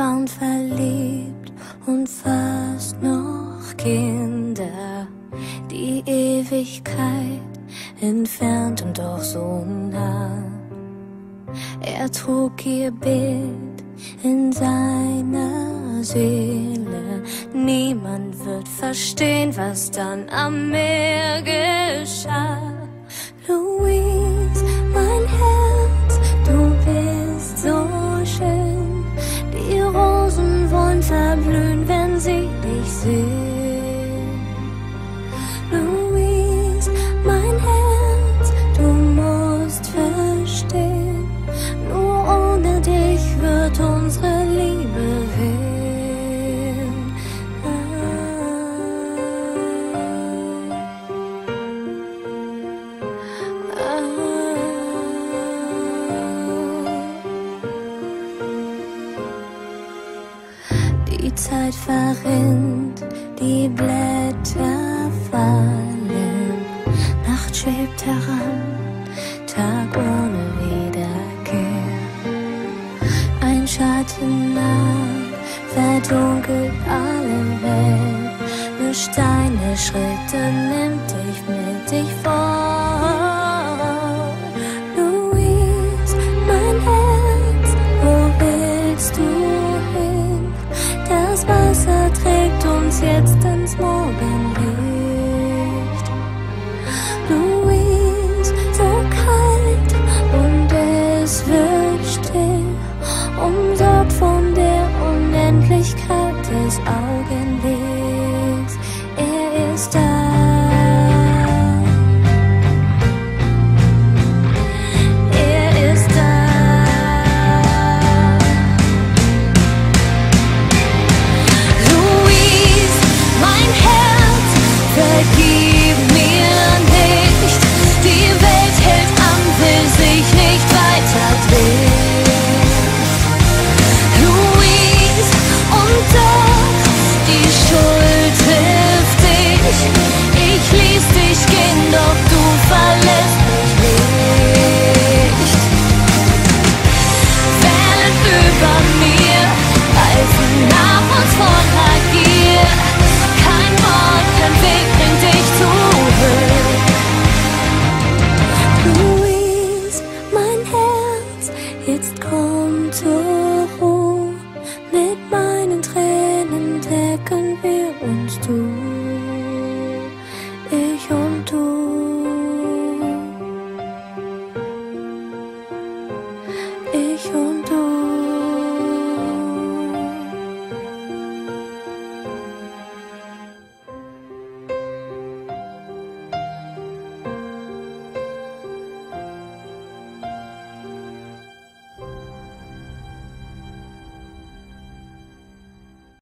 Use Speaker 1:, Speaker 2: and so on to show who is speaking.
Speaker 1: waren verliebt und fast noch Kinder. Die Ewigkeit entfernt und doch so nah. Er trug ihr Bild in seiner Seele. Niemand wird verstehen, was dann am Meer geschah. Louise, mein Herz, Die Zeit verrinnt, die Blätter fallen, Nacht schwebt heran, Tag ohne Wiederkehr. Ein Schatten naht, verdunkelt alle Welt, mischt deine Schritte, nimmt dich mit dich vor. Uns jetzt ins Morgenlicht. aquí.